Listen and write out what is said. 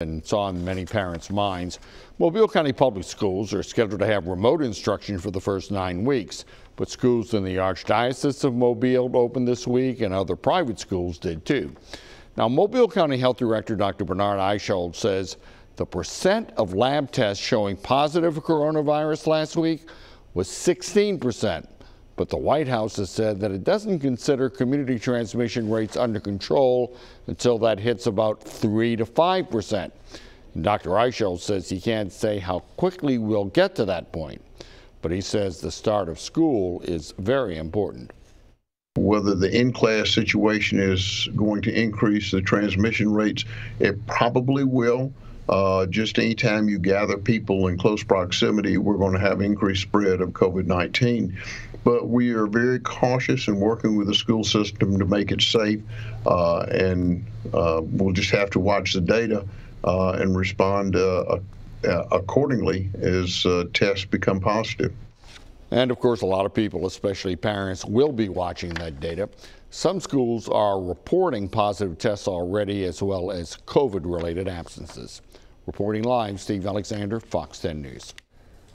and it's on many parents' minds. Mobile County Public Schools are scheduled to have remote instruction for the first nine weeks, but schools in the Archdiocese of Mobile opened this week and other private schools did too. Now, Mobile County Health Director Dr. Bernard Eichhold says the percent of lab tests showing positive for coronavirus last week was 16 percent. But the White House has said that it doesn't consider community transmission rates under control until that hits about 3 to 5 percent. Dr. Eichhold says he can't say how quickly we'll get to that point, but he says the start of school is very important. Whether the in-class situation is going to increase the transmission rates, it probably will. Uh, just anytime you gather people in close proximity, we're going to have increased spread of COVID-19. But we are very cautious and working with the school system to make it safe, uh, and uh, we'll just have to watch the data uh, and respond uh, uh, accordingly as tests become positive. And of course, a lot of people, especially parents, will be watching that data. Some schools are reporting positive tests already, as well as COVID related absences. Reporting live, Steve Alexander, Fox 10 News.